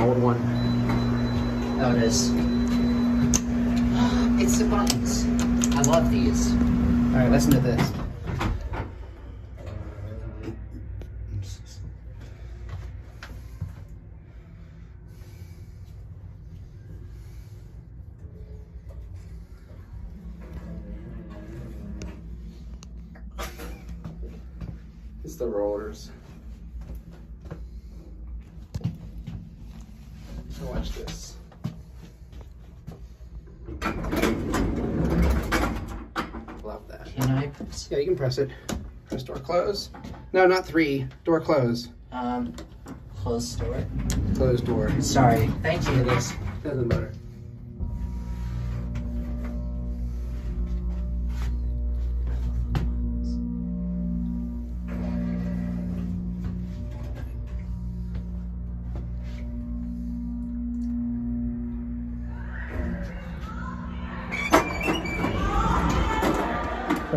old one. Oh, it is. It's the buttons. I love these. All right, listen to this. It's the rollers. Watch this. Love that. Can I press Yeah, you can press it. Press door close. No, not three. Door close. um close door? Close door. Sorry. Thank It you. is. Doesn't matter.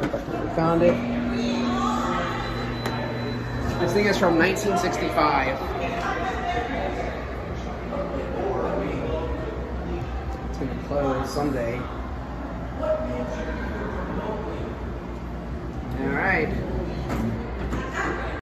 Found it. This thing is from 1965. It's gonna close someday.